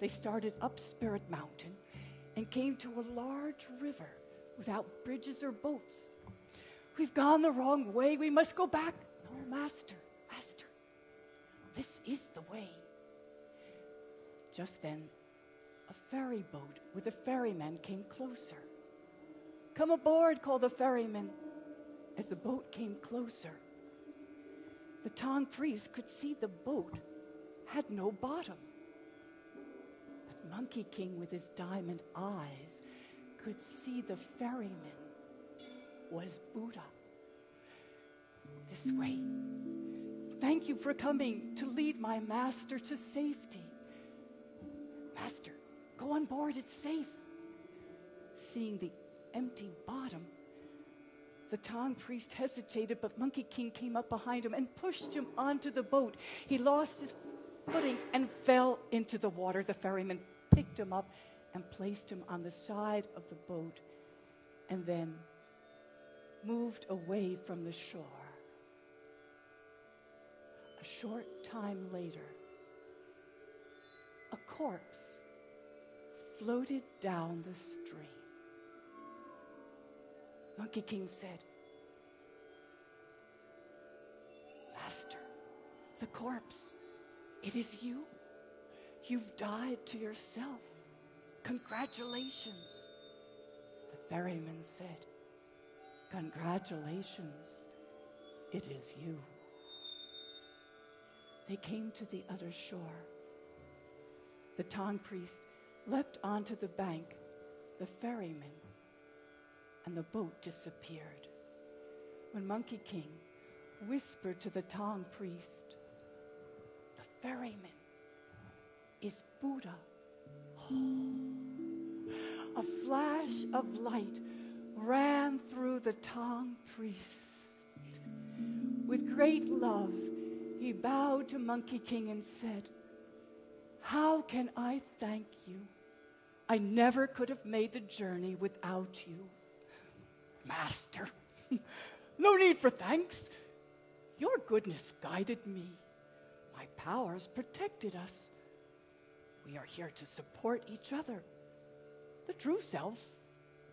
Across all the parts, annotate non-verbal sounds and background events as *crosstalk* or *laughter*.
They started up Spirit Mountain and came to a large river without bridges or boats. We've gone the wrong way. We must go back. No, Master, Master, this is the way. Just then, a ferry boat with a ferryman came closer. Come aboard, called the ferryman. As the boat came closer, the Tang priest could see the boat had no bottom. Monkey King, with his diamond eyes, could see the ferryman was Buddha. This way. Thank you for coming to lead my master to safety. Master, go on board, it's safe. Seeing the empty bottom, the Tang priest hesitated, but Monkey King came up behind him and pushed him onto the boat. He lost his footing and fell into the water. The ferryman picked him up and placed him on the side of the boat and then moved away from the shore. A short time later, a corpse floated down the stream. Monkey King said, Master, the corpse, it is you. You've died to yourself. Congratulations. The ferryman said, Congratulations, it is you. They came to the other shore. The Tang priest leapt onto the bank, the ferryman, and the boat disappeared. When Monkey King whispered to the Tang priest, The ferryman is Buddha. a flash of light ran through the Tang priest. With great love, he bowed to Monkey King and said, How can I thank you? I never could have made the journey without you. Master, *laughs* no need for thanks. Your goodness guided me. My powers protected us. We are here to support each other. The true self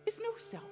is no self.